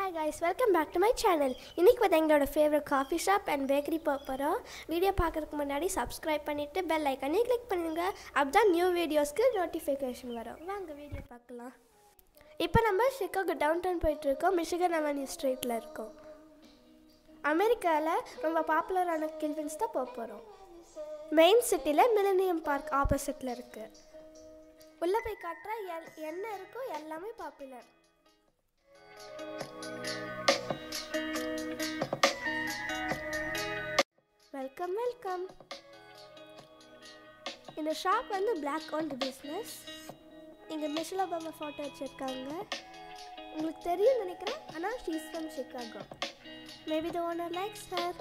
Hi guys welcome back to my channel இன்றைக்கி வந்து எங்களோட favourite coffee shop and bakery போகிறோம் வீடியோ பார்க்கறதுக்கு முன்னாடி சப்ஸ்கிரைப் பண்ணிவிட்டு பெல் ஐக்கனே கிளிக் பண்ணுங்க. அப்பதான் நியூ வீடியோஸ்க்கு நோட்டிஃபிகேஷன் வரும். வாங்க வீடியோ பார்க்கலாம். இப்போ நம்ம ஷிகாகோ டவுன் டவுன் போயிட்டுருக்கோம் மிஷிகன் அவென்யூ ஸ்ட்ரீட்டில் இருக்கோம். அமெரிக்காவில் ரொம்ப பாப்புலரான கில்வின்ஸ் தான் போக போகிறோம் மெயின் சிட்டியில் மிலனியம் பார்க் ஆப்போசிட்டில் இருக்குது உள்ளே போய் காட்டுற எல் என்ன இருக்கோ எல்லாமே பாப்புலர் வெல்கம் வெல்கம் இந்த ஷாப் வந்து பிளாக் ஓல்டு பிஸ்னஸ் இங்கே மிஷல் ஒபாமா ஃபோட்டோ வச்சுருக்காங்க. உங்களுக்கு தெரியும் நினைக்கிறேன். ஆனால் she's from Chicago maybe the owner likes her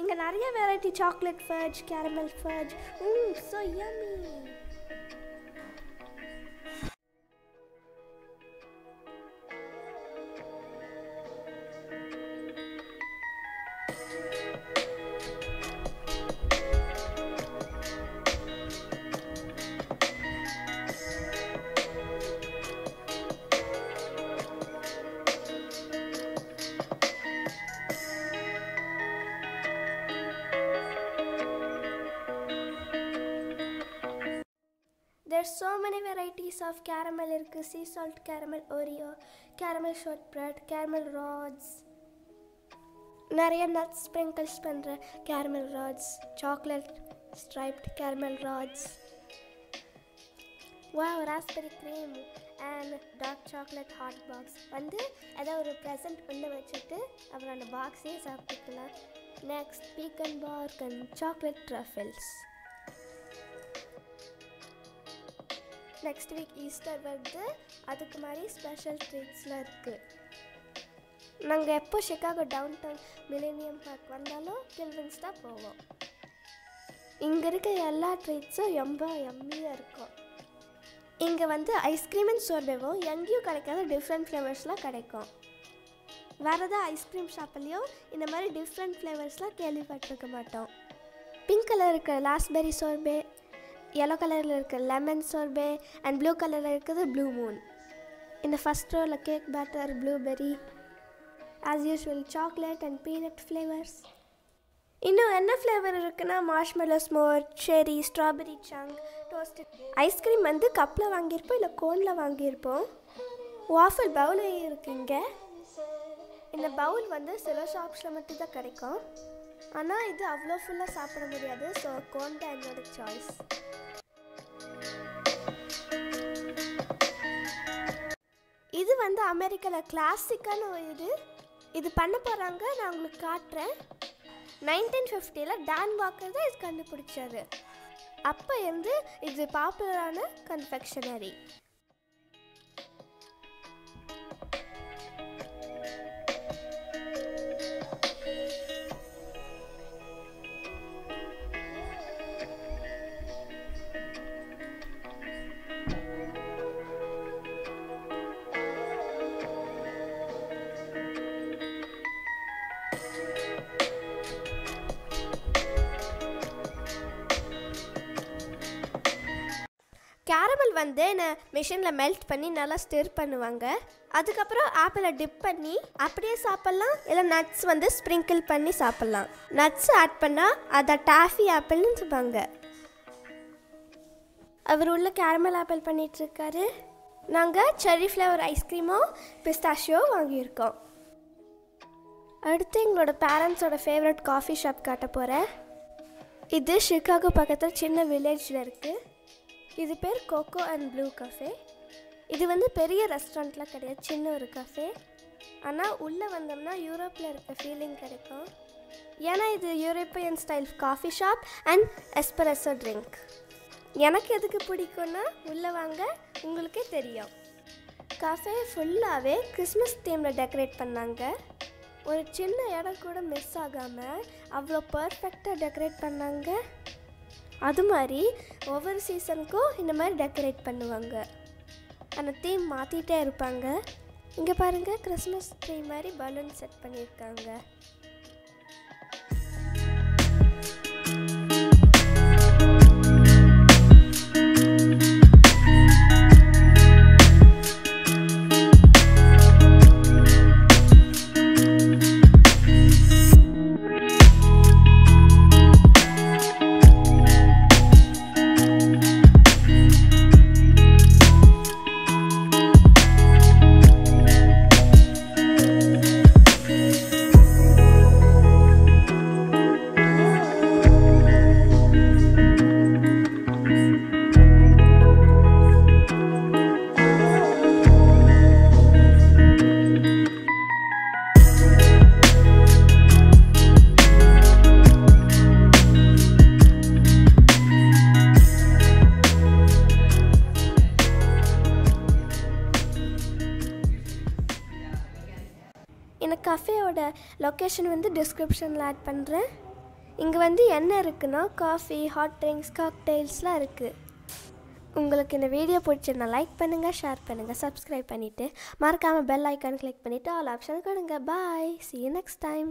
இங்கே நிறைய variety chocolate fudge caramel fudge hmm so yummy are so many varieties of caramel இருக்குது sea salt caramel caramel shortbread caramel rods நிறைய nuts sprinkles பண்ணுற caramel rods chocolate striped caramel rods வா raspberry cream and dark chocolate hot box வந்து ஏதோ ஒரு present உள்ளே வச்சுட்டு அப்புறம் அந்த பாக்ஸையே சாப்பிட்டுக்கலாம் next pecan bark and chocolate truffles next week Easter வருது அதுக்கு மாதிரி ஸ்பெஷல் ட்ரீட்ஸ்லாம் இருக்குது நாங்கள் எப்போ Chicago downtown Millennium Park வந்தாலும் கில்வின்ஸ் தான் போவோம். இங்கே இருக்க எல்லா ட்ரீட்ஸும் ரொம்ப எம்மியாக இருக்கும். இங்கே வந்து ஐஸ்கிரீம் அண்ட் சோர்பேவும் எங்கேயும் கிடைக்காத டிஃப்ரெண்ட் ஃப்ளேவர்ஸ்லாம் கிடைக்கும். வேறு ஏதாவது ஐஸ்கிரீம் ஷாப்லேயும் இந்த மாதிரி டிஃப்ரெண்ட் ஃப்ளேவர்ஸ்லாம் கேள்விப்பட்டிருக்க மாட்டோம். பிங்க் கலர் இருக்க லாஸ்பெரி சோர்பே எல்லோ கலரில் இருக்குது லெமன் சோர்பே அண்ட் ப்ளூ கலரில் இருக்குது ப்ளூ மூன் இந்த first ரோவில் cake batter blueberry as usual chocolate and peanut flavours இன்னும் என்ன ஃப்ளேவர் இருக்குன்னா மார்ஷ்மெலோ ஸ்மோர் செரி ஸ்ட்ராபெரி சங்க் டோஸ்டட் ஐஸ்கிரீம் வந்து கப்பில் வாங்கியிருப்போம் இல்லை கோனில் வாங்கியிருப்போம். வாஃபல் பவுல் இருக்குங்க இந்த பவுல் வந்து சில ஷாப்ஸில் மட்டும் தான் கிடைக்கும். ஆனால் இது அவ்வளோ ஃபுல்லாக சாப்பிட முடியாது. ஸோ கோன் தான் என்னோடய சாய்ஸ் இது வந்து அமெரிக்காவில் கிளாசிக்கான இது. இது பண்ண போகிறாங்க நான் உங்களுக்கு காட்டுறேன். நைன்டீன் ஃபிஃப்டியில் டான் வாக்கர் தான் இது கண்டுபிடிச்சாரு. அப்போ இருந்து இது பாப்புலரான கன்ஃபெக்ஷனரி கேரமல் வந்து நான் மிஷினில் மெல்ட் பண்ணி நல்லா ஸ்டிர் பண்ணுவாங்க. அதுக்கப்புறம் ஆப்பிளை டிப் பண்ணி அப்படியே சாப்பிட்லாம். இல்லை நட்ஸ் வந்து ஸ்ப்ரிங்கிள் பண்ணி சாப்பிட்லாம். நட்ஸ் ஆட் பண்ணால் அதை டாஃபி ஆப்பிள்னு சொல்லுவாங்க. அவர் உள்ள கேரமல் ஆப்பிள் பண்ணிகிட்ருக்காரு நாங்கள் செர்ரி ஃப்ளேவர் ஐஸ்கிரீமோ பிஸ்தாஷியோ வாங்கியிருக்கோம். அடுத்து எங்களோட பேரண்ட்ஸோட ஃபேவரட் காஃபி ஷாப் காட்ட போகிறேன் இது ஷிகாகோ பக்கத்தில் சின்ன வில்லேஜில் இருக்குது இது பேர் கோகோ அண்ட் ப்ளூ கஃபே இது வந்து பெரிய ரெஸ்டாரண்ட்லாம் கிடையாது சின்ன ஒரு கஃபே ஆனால் உள்ளே வந்தோம்னா யூரோப்பில் இருக்க ஃபீலிங் கிடைக்கும். ஏன்னா இது European style coffee shop and espresso drink எனக்கு எதுக்கு பிடிக்கும்னா உள்ளே வாங்க உங்களுக்கே தெரியும். கஃபே ஃபுல்லாகவே கிறிஸ்மஸ் தீமில் டெக்கரேட் பண்ணாங்க. ஒரு சின்ன இடம் கூட மிஸ் ஆகாமல் அவ்வளோ பர்ஃபெக்டாக டெக்கரேட் பண்ணாங்க. அது மாதிரி ஒவ்வொரு சீசனுக்கும் இந்த மாதிரி டெக்கரேட் பண்ணுவாங்க. அந்த தீம் மாற்றிட்டே இருப்பாங்க. இங்கே பாருங்கள் கிறிஸ்மஸ் ட்ரீ மாதிரி பலூன் செட் பண்ணியிருக்காங்க. கஃபேயோட லொக்கேஷன் வந்து டிஸ்கிரிப்ஷனில் ஆட் பண்ணுறேன் இங்கே வந்து என்ன இருக்குன்னா காஃபி ஹாட் ட்ரிங்க்ஸ் காக்டெயில்ஸ்லாம் இருக்குது உங்களுக்கு இந்த வீடியோ பிடிச்சிருந்தா லைக் பண்ணுங்கள் ஷேர் பண்ணுங்கள் சப்ஸ்கிரைப் பண்ணிவிட்டு மறக்காமல் பெல் ஐக்கான் கிளிக் பண்ணிவிட்டு ஆல் ஆப்ஷன் கொடுங்க. Bye C next time